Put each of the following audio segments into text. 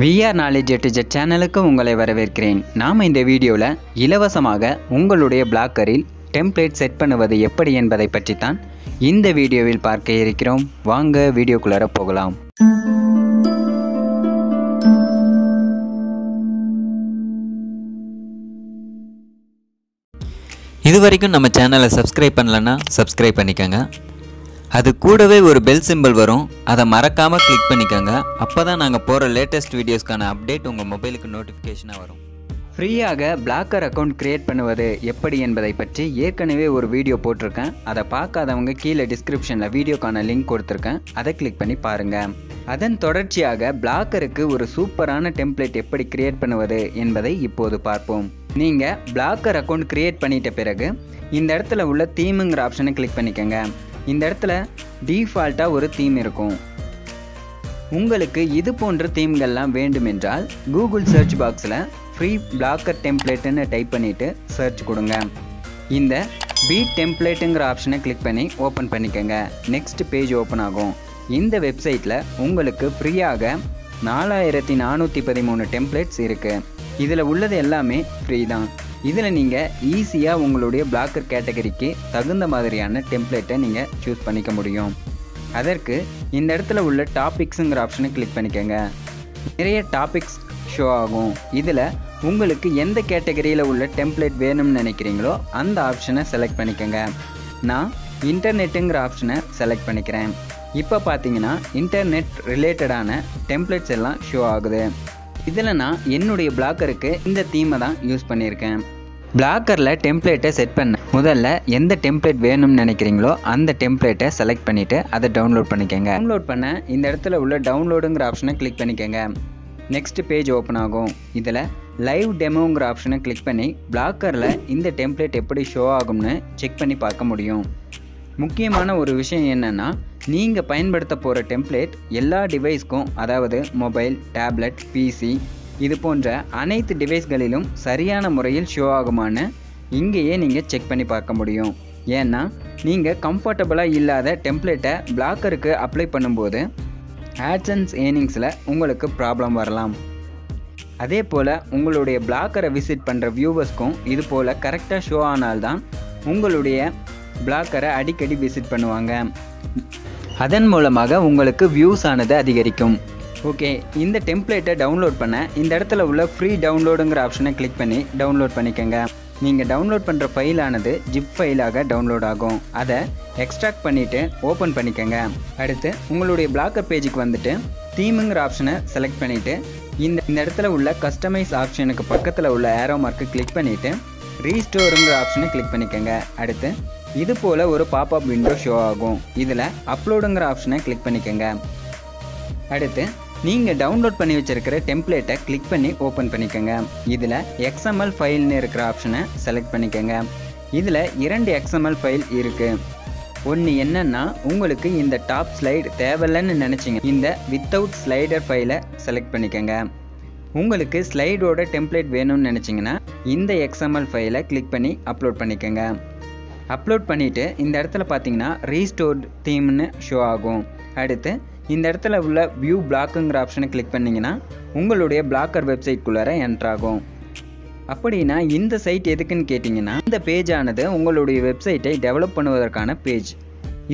VR knowledge எட்டு jet சேனலுக்கு உங்களை வரவேற்கிறேன். நாம் இந்த வீடியோவில் இலவசமாக உங்களுடைய பிளாக்கரில் டெம்ப்ளேட் செட் பண்ணுவது எப்படி என்பதை பற்றி தான் இந்த வீடியோவில் பார்க்க இருக்கிறோம். வாங்க வீடியோக்குள்ளார போகலாம். இது வரைக்கும் நம்ம சேனலை சப்ஸ்கிரைப் பண்ணலன்னா சப்ஸ்கிரைப் பண்ணிக்கோங்க. அது கூடவே ஒரு பெல் சிம்பிள் வரும். அதை மறக்காமல் கிளிக் பண்ணிக்கோங்க. அப்போ தான் நாங்கள் போகிற லேட்டஸ்ட் வீடியோஸ்க்கான அப்டேட் உங்கள் மொபைலுக்கு நோட்டிஃபிகேஷனாக வரும். ஃப்ரீயாக பிளாக்கர் அக்கௌண்ட் கிரியேட் பண்ணுவது எப்படி என்பதை பற்றி ஏற்கனவே ஒரு வீடியோ போட்டிருக்கேன். அதை பார்க்காதவங்க கீழே டிஸ்கிரிப்ஷனில் வீடியோக்கான லிங்க் கொடுத்துருக்கேன். அதை கிளிக் பண்ணி பாருங்கள் அதன் தொடர்ச்சியாக பிளாக்கருக்கு ஒரு சூப்பரான டெம்ப்ளேட் எப்படி கிரியேட் பண்ணுவது என்பதை இப்போது பார்ப்போம். நீங்கள் பிளாக்கர் அக்கௌண்ட் கிரியேட் பண்ணிட்ட பிறகு இந்த இடத்துல உள்ள தீமுங்கிற ஆப்ஷனை கிளிக் பண்ணிக்கோங்க. இந்த இடத்துல டீஃபால்ட்டாக ஒரு தீம் இருக்கும். உங்களுக்கு இது போன்ற தீம்கள்லாம் வேண்டுமென்றால் கூகுள் சர்ச் பாக்ஸில் ஃப்ரீ பிளாக்கர் டெம்ப்ளேட்டுன்னு டைப் பண்ணிவிட்டு சர்ச் கொடுங்க. இந்த பி டெம்ப்ளேட்டுங்கிற ஆப்ஷனை கிளிக் பண்ணி ஓப்பன் பண்ணிக்கோங்க. நெக்ஸ்ட் பேஜ் ஓப்பன் ஆகும். இந்த வெப்சைட்டில் உங்களுக்கு ஃப்ரீயாக நாலாயிரத்தி நானூற்றி பதிமூணு டெம்ப்ளேட்ஸ் இருக்குது இதில் உள்ளது எல்லாமே ஃப்ரீ தான். இதில் நீங்கள் ஈஸியாக உங்களுடைய பிளாக்கர் கேட்டகரிக்கு தகுந்த மாதிரியான டெம்ப்ளேட்டை நீங்கள் சூஸ் பண்ணிக்க முடியும். அதற்கு இந்த இடத்துல உள்ள டாபிக்ஸுங்கிற ஆப்ஷனை கிளிக் பண்ணிக்கோங்க. நிறைய டாபிக்ஸ் ஷோ ஆகும். இதில் உங்களுக்கு எந்த கேட்டகரியில் உள்ள டெம்ப்ளேட் வேணும்னு நினைக்கிறீங்களோ அந்த ஆப்ஷனை செலக்ட் பண்ணிக்கோங்க. நான் இன்டர்நெட்டுங்கிற ஆப்ஷனை செலக்ட் பண்ணிக்கிறேன். இப்போ பார்த்தீங்கன்னா இன்டர்நெட் ரிலேட்டடான டெம்ப்ளேட்ஸ் எல்லாம் ஷோ ஆகுது. இதில் நான் என்னுடைய பிளாக்கருக்கு இந்த தீமை தான் யூஸ் பண்ணியிருக்கேன். பிளாக்கரில் டெம்ப்ளேட்டை செட் பண்ண. முதல்ல எந்த டெம்ப்ளேட் வேணும்னு நினைக்கிறீங்களோ அந்த டெம்ப்ளேட்டை செலக்ட் பண்ணிவிட்டு அதை டவுன்லோட் பண்ணிக்கோங்க. டவுன்லோட் பண்ண இந்த இடத்துல உள்ள டவுன்லோடுங்கிற ஆப்ஷனை கிளிக் பண்ணிக்கோங்க. நெக்ஸ்ட் பேஜ் ஓப்பன் ஆகும். இதில் லைவ் டெமோங்கிற ஆப்ஷனை கிளிக் பண்ணி பிளாக்கரில் இந்த டெம்ப்ளேட் எப்படி ஷோ ஆகும்னு செக் பண்ணி பார்க்க முடியும். முக்கியமான ஒரு விஷயம் என்னென்னா நீங்கள் பயன்படுத்த போகிற டெம்ப்ளேட் எல்லா டிவைஸ்க்கும் அதாவது மொபைல் டேப்லெட் பிசி இது போன்ற அனைத்து டிவைஸ்களிலும் சரியான முறையில் ஷோ ஆகுமான்னு இங்கேயே நீங்கள் செக் பண்ணி பார்க்க முடியும். ஏன்னா நீங்கள் கம்ஃபர்டபுளாக இல்லாத டெம்ப்ளேட்டை பிளாக்கருக்கு அப்ளை பண்ணும்போது ஆட்சன்ஸ் ஏர்னிங்ஸில் உங்களுக்கு ப்ராப்ளம் வரலாம். அதே போல் உங்களுடைய பிளாக்கரை விசிட் பண்ணுற வியூவர்ஸ்க்கும் இது போல் கரெக்டாக ஷோ ஆனால்தான் உங்களுடைய பிளாக்கரை அடிக்கடி விசிட் பண்ணுவாங்க. அதன் மூலமாக உங்களுக்கு வியூஸ் ஆனது அதிகரிக்கும். ஓகே இந்த டெம்ப்ளேட்டை டவுன்லோட் பண்ண இந்த இடத்துல உள்ள ஃப்ரீ டவுன்லோடுங்கிற ஆப்ஷனை கிளிக் பண்ணி டவுன்லோட் பண்ணிக்கோங்க. நீங்கள் டவுன்லோட் பண்ணுற ஃபைலானது ஜிப் ஃபைலாக டவுன்லோட் ஆகும். அதை எக்ஸ்ட்ராக்ட் பண்ணிவிட்டு ஓப்பன் பண்ணிக்கோங்க. அடுத்து உங்களுடைய பிளாக்கர் பேஜுக்கு வந்துட்டு தீமுங்கிற ஆப்ஷனை செலக்ட் பண்ணிவிட்டு இந்த இந்த இடத்துல உள்ள கஸ்டமைஸ் ஆப்ஷனுக்கு பக்கத்தில் உள்ள ஏரோ மார்க்கு கிளிக் பண்ணிவிட்டு ரீஸ்டோருங்கிற ஆப்ஷனை கிளிக் பண்ணிக்கோங்க. அடுத்து இது போல் ஒரு பாப்அப் விண்டோ ஷோ ஆகும். இதில் அப்லோடுங்கிற ஆப்ஷனை கிளிக் பண்ணிக்கோங்க. அடுத்து நீங்கள் டவுன்லோட் பண்ணி வச்சுருக்கிற டெம்ப்ளேட்டை கிளிக் பண்ணி ஓப்பன் பண்ணிக்கோங்க. இதில் எக்ஸ்எம்எல் ஃபைல்னு இருக்கிற ஆப்ஷனை செலக்ட் பண்ணிக்கோங்க. இதில் இரண்டு எக்ஸ்எம்எல் ஃபைல் இருக்குது ஒன்று என்னென்னா உங்களுக்கு இந்த டாப் ஸ்லைடு தேவையில்லைன்னு நினச்சிங்க. இந்த வித்தவுட் ஸ்லைடர் ஃபைலை செலக்ட் பண்ணிக்கோங்க. உங்களுக்கு ஸ்லைடோட டெம்ப்ளேட் வேணும்னு நினச்சிங்கன்னா இந்த எக்ஸ்எம்எல் ஃபைலை கிளிக் பண்ணி அப்லோட் பண்ணிக்கோங்க. அப்லோட் பண்ணிவிட்டு இந்த இடத்துல பார்த்தீங்கன்னா ரீஸ்டோர்ட் தீம்னு ஷோ ஆகும். அடுத்து இந்த இடத்துல உள்ள வியூ பிளாக்குங்கிற ஆப்ஷனை கிளிக் பண்ணிங்கன்னா உங்களுடைய பிளாக்கர் வெப்சைட்குள்ளார என்ட்ராகும் அப்படின்னா இந்த சைட் எதுக்குன்னு கேட்டிங்கன்னா இந்த பேஜ் ஆனது உங்களுடைய வெப்சைட்டை டெவலப் பண்ணுவதற்கான பேஜ்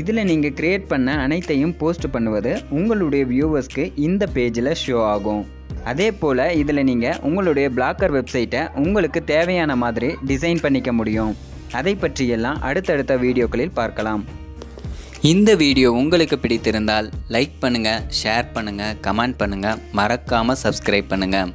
இதில் நீங்கள் க்ரியேட் பண்ண அனைத்தையும் போஸ்ட் பண்ணுவது உங்களுடைய வியூவர்ஸ்க்கு இந்த பேஜில் ஷோ ஆகும். அதே போல் இதில் நீங்கள் உங்களுடைய பிளாக்கர் வெப்சைட்டை உங்களுக்கு தேவையான மாதிரி டிசைன் பண்ணிக்க முடியும். அதை பற்றியெல்லாம் அடுத்தடுத்த வீடியோக்களில் பார்க்கலாம். இந்த வீடியோ உங்களுக்கு பிடித்திருந்தால் லைக் பண்ணுங்கள் ஷேர் பண்ணுங்கள் கமெண்ட் பண்ணுங்கள் மறக்காமல் சப்ஸ்கிரைப் பண்ணுங்கள்